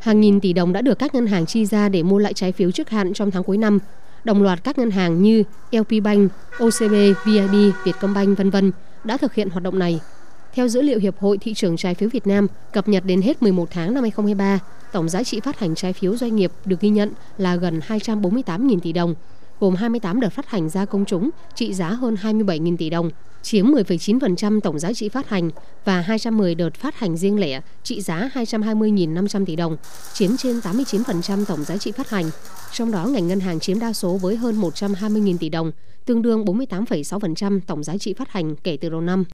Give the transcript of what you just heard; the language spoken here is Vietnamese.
Hàng nghìn tỷ đồng đã được các ngân hàng chi ra để mua lại trái phiếu trước hạn trong tháng cuối năm. Đồng loạt các ngân hàng như LP Bank, OCB, VIB, Vietcombank v.v. đã thực hiện hoạt động này. Theo dữ liệu Hiệp hội Thị trường Trái phiếu Việt Nam cập nhật đến hết 11 tháng năm 2023, tổng giá trị phát hành trái phiếu doanh nghiệp được ghi nhận là gần 248.000 tỷ đồng, gồm 28 đợt phát hành ra công chúng trị giá hơn 27.000 tỷ đồng, chiếm 10,9% tổng giá trị phát hành và 210 đợt phát hành riêng lẻ trị giá 220.500 tỷ đồng, chiếm trên 89% tổng giá trị phát hành. Trong đó ngành ngân hàng chiếm đa số với hơn 120.000 tỷ đồng, tương đương 48,6% tổng giá trị phát hành kể từ đầu năm.